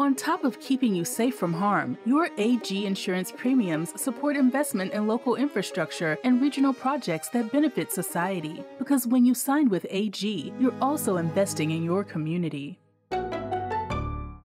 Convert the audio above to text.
On top of keeping you safe from harm, your AG insurance premiums support investment in local infrastructure and regional projects that benefit society. Because when you sign with AG, you're also investing in your community.